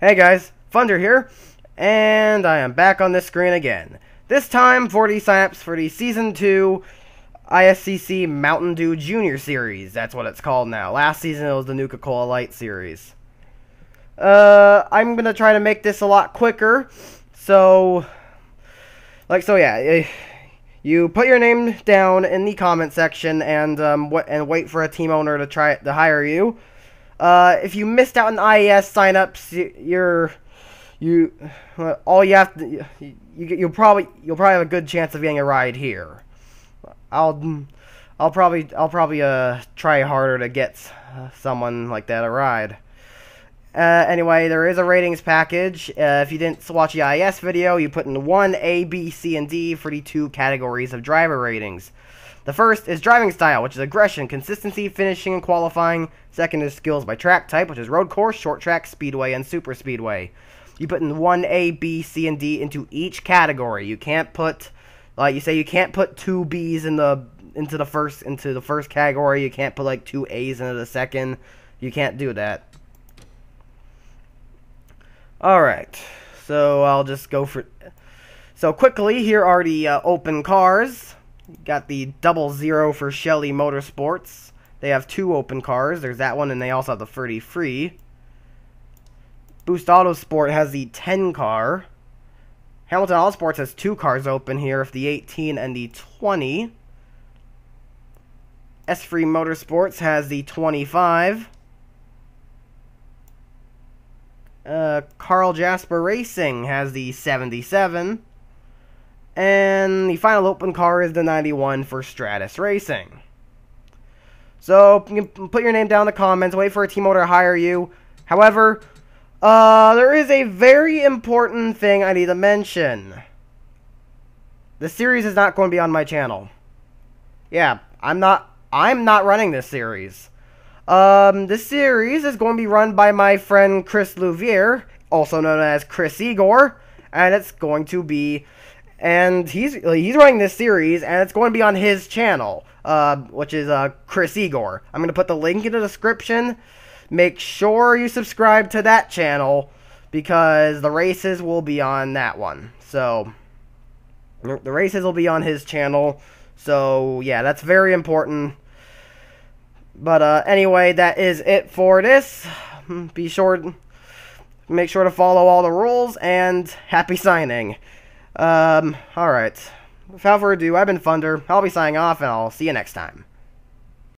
Hey guys, Funder here, and I am back on this screen again. This time for the signups for the Season 2 ISCC Mountain Dew Junior Series. That's what it's called now. Last season it was the Nuka-Cola Light Series. Uh, I'm gonna try to make this a lot quicker, so... Like, so yeah, eh, you put your name down in the comment section and, um, and wait for a team owner to try to hire you. Uh, if you missed out on IES signups, you're you all you have to you, you'll probably you'll probably have a good chance of getting a ride here. I'll I'll probably I'll probably uh try harder to get someone like that a ride. Uh, anyway, there is a ratings package. Uh, if you didn't watch the IES video, you put in 1, A, B, C, and D for the two categories of driver ratings. The first is driving style, which is aggression, consistency, finishing, and qualifying. Second is skills by track type, which is road course, short track, speedway, and super speedway. You put in 1A, B, C, and D into each category. You can't put, like you say, you can't put two Bs in the into the first into the first category. You can't put like two A's into the second. You can't do that. All right, so I'll just go for. So quickly, here are the uh, open cars. Got the double zero for Shelly Motorsports. They have two open cars. There's that one, and they also have the 30 free. Boost Autosport has the 10 car. Hamilton Autosports has two cars open here, if the 18 and the 20. S Free Motorsports has the 25. Uh, Carl Jasper Racing has the 77. And the final open car is the 91 for Stratus Racing. So, you can put your name down in the comments, wait for a team owner to hire you. However, uh, there is a very important thing I need to mention. The series is not going to be on my channel. Yeah, I'm not, I'm not running this series. Um, this series is going to be run by my friend Chris Louviere, also known as Chris Eagor, and it's going to be and he's he's running this series, and it's going to be on his channel, uh, which is uh, Chris Eagor. I'm going to put the link in the description. Make sure you subscribe to that channel because the races will be on that one. So the races will be on his channel. So yeah, that's very important. But uh, anyway, that is it for this. Be sure, make sure to follow all the rules, and happy signing. Um, alright. Without further ado, I've been Funder. I'll be signing off, and I'll see you next time.